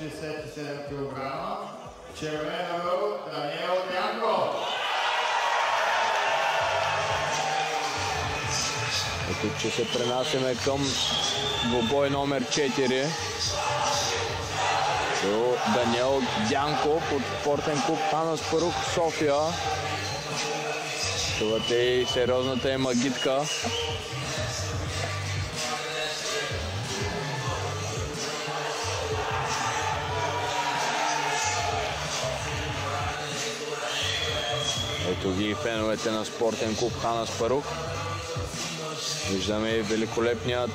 67 кг. Червен ъгъл Даниел Дянков. Ето, че се пренасяме към двобой номер 4. До Даниел Дянков от спортен клуб Хана Спарух София. Това е и сериозната е магитка. Ето ги и феновете на спортен клуб Хана Спарух. Виждаме и великолепният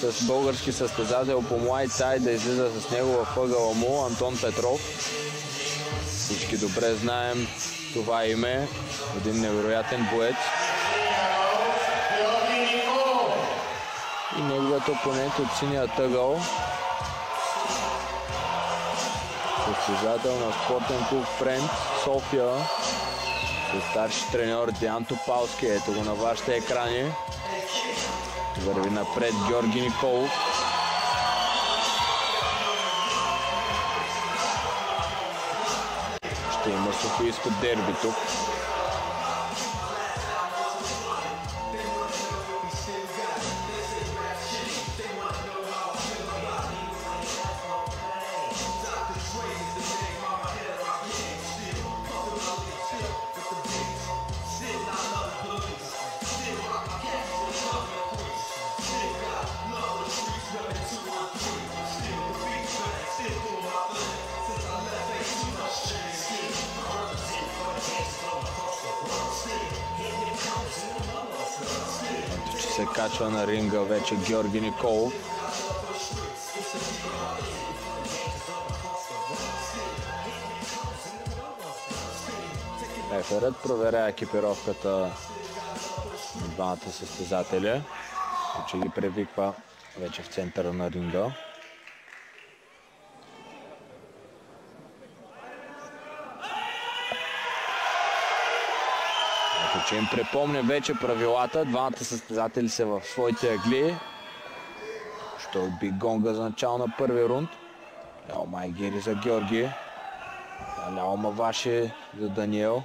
с български състезател по Muay Thai да излиза с него във ъгъла му Антон Петров. Всички добре знаем това име. Един невероятен боец. И неговият опонент от синия тъгъл. Състезател на спортен клуб Френд София. С старши треньор Диан Топалски. Ето го на вашите екрани. Върви напред Георги Николов. Ще има Софийско дерби тук. Се качва на ринга вече Георги Николов. Реферът проверя екипировката на двамата състезатели, че ги превиква вече в центъра на ринга. Че им припомня вече правилата. Двамата състезатели са в своите агли. Ще отби гонга за начало на първи рунд. Ляо Майгери за Георги. Ляо Маваши за Даниел.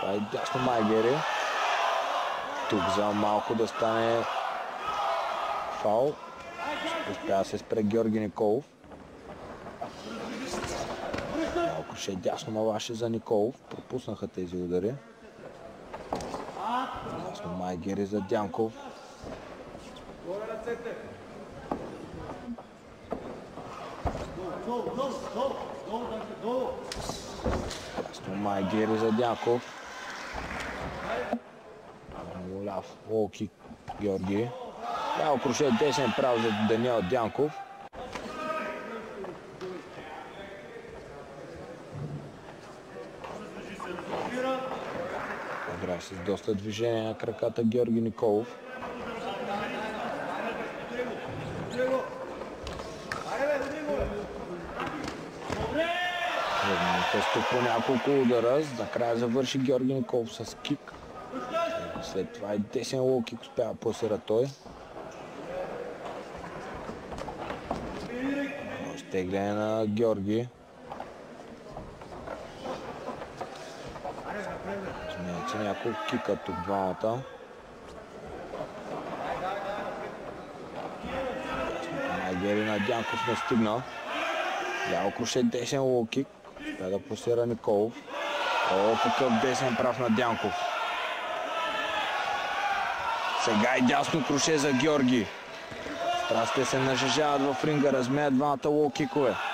Това е дясно Майгери. Тук за малко да стане фал. Успя да се спре Георги Николов. Малко ще е дясно Маваши за Николов. Пропуснаха тези удари. Ясно Майгери за Дянков. Ясно Майгери за Дянков. Голяв лоу-кик Георги. Ляво круше десен прав за Даниел Дянков. Играе с доста движение на краката Георги Николов. Тесто по няколко удара, накрая завърши Георги Николов с кик. След това и десен лоу кик успява пласира той. Изтегляне на Георги. Сменят се няколко кика тук двамата. Майгери на Дянков не стигна. Ляво круше десен лоу-кик. Трябва да посира Николов. О, какъв десен прав на Дянков. Сега и дясно круше за Георги. Страстите се нажежават в ринга, размеят двамата лоу-кикове. Добре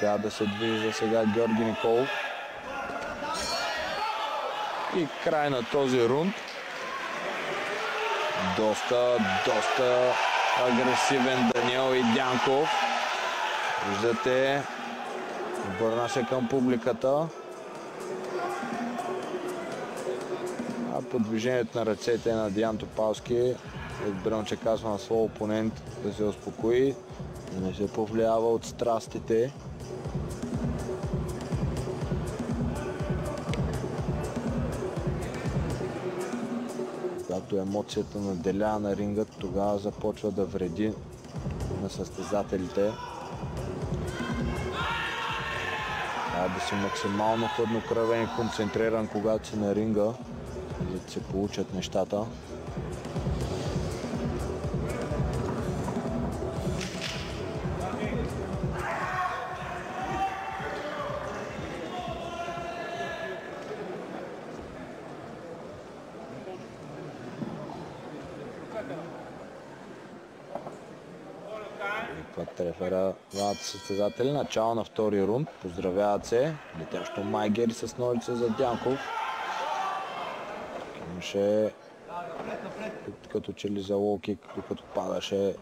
успява да се движи за сега Георги Николов. И край на този рунд. Доста, доста агресивен Даниел и Дянков. Виждате, обърна се към публиката. А по движението на ръцете на Диан Топалски разбирам, че казва на своя опонент да се успокои, да не се повлиява от страстите. Когато емоцията наделя на рингът, тогава започва да вреди на състезателите. Трябва да си максимално хладнокръвен и концентриран, когато си на ринга, за да се получат нещата. Пак трефера двамата състезатели. Начало на втори рунд. Поздравяват се. Летящо Майгери с ножица за Дянков. Имаше като че ли за лоукик, докато падаше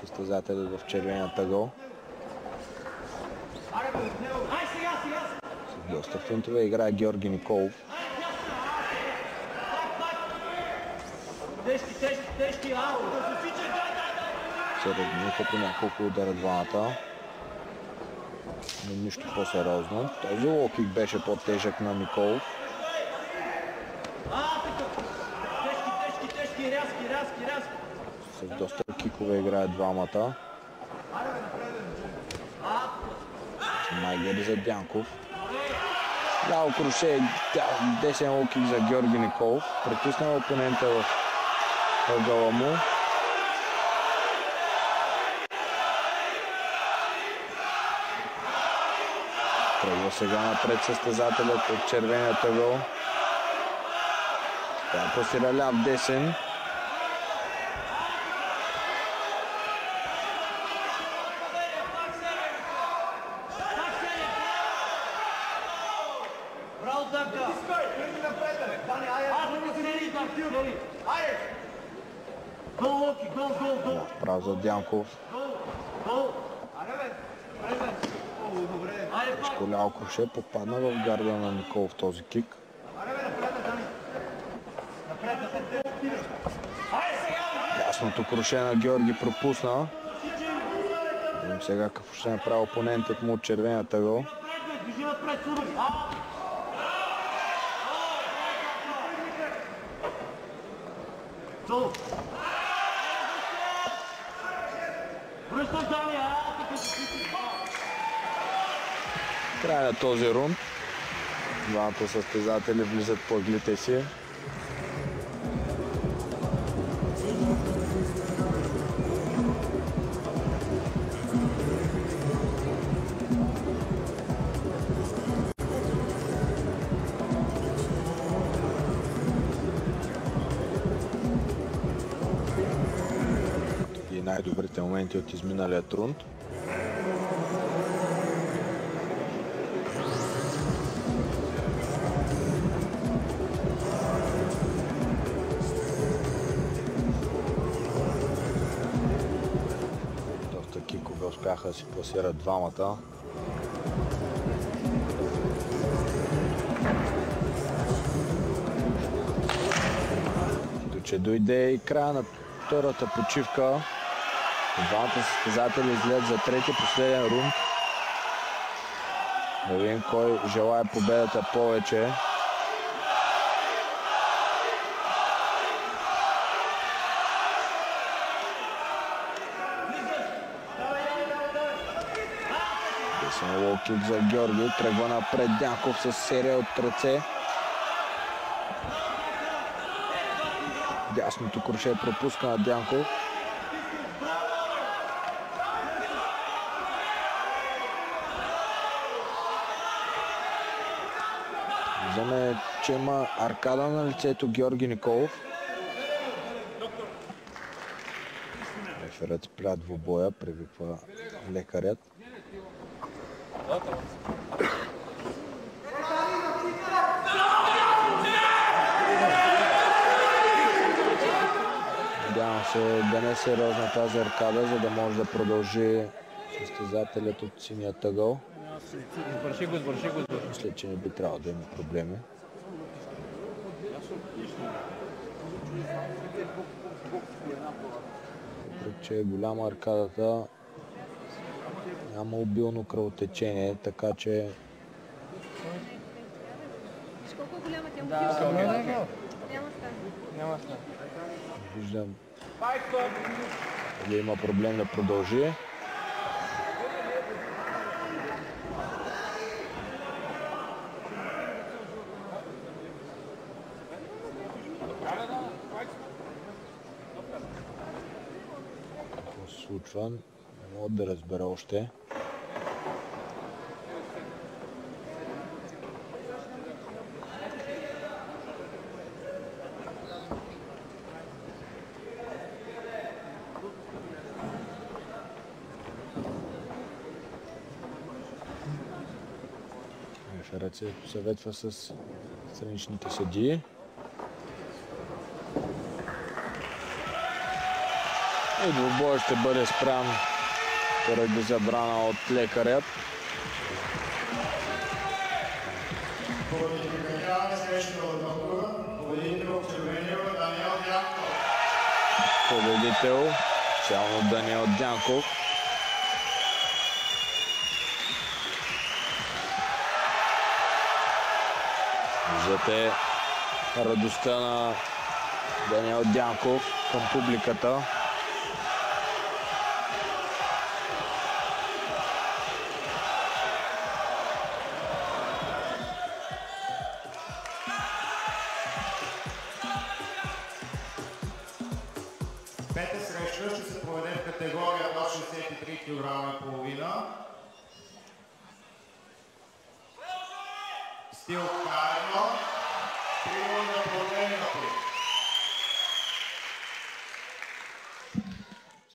състезателят в червения тъгъл. С доста финтове играе Георги Николов. Тежки, тежки! Се размиха по няколко удара двамата. Но нищо по-сериозно. Този локик беше по-тежък на Николов. А, така! Тежки, тежки, тежки, рязки, рязки, рязки! С доста кикове играят двамата. Майгери за Дянков. Ляво круше, тя- десен локик за Георги Николов. Притисна опонента в ъгъла му. Тръгва сега напред състезателят от червения ъгъл. Тя пасира ляв десен. Браво, Данка! Аз не сери, Данка, сери! Айде! Гол, Локи, гол, гол, гол! Прав за Дянков. Гол, гол! Айде, бе! Айде, бе! О, добре! Айде, пак! Коляо Круше попадна в гарда на Никол в този кик. Ясното круше на Георги пропусна. Видим сега какво ще направи опонентът му от червения тъгъл. Движи напред, Суров! А! Гол! Връщаш, Край на този рунд. Двамата състезатели влизат по ъглите си. Най-добрите моменти от изминалия рунд. Доста кикове успяха да си пласират двамата. Дойде и края на втората почивка. Двамата състезатели излезат за трети последен рунд. Да видим кой желая победата повече. Лоукик за Георги. Тръгва напред Дянков с серия от ръце. Дясното круше пропуска на Дянков. Виждаме, че има аркада на лицето Георги Николов. Реферът спря двубоя, привиква лекарят. Надявам се да не е сериозна тази аркада, за да може да продължи състезателят от синия тъгъл. Мисля, че не би трябвало да има проблеми. Че е голяма аркадата, няма обилно кръвотечение, така че колко е голяма тя? Му да, Няма сна. Виждам. Дали има проблем да продължи. Случва? Не мога да разбера още. Се съветва с страничните съдии. И двубой ще бъде спрян поради забрана от лекарят. Победител специално Даниел Дянков. Виждате радостта на Даниел Дянков към публиката. Пета среща ще се проведе в категория до 63 кг и половина. Стил К1. Три рунда